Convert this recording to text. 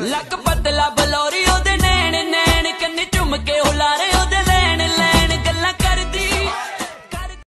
like a bottle of blood.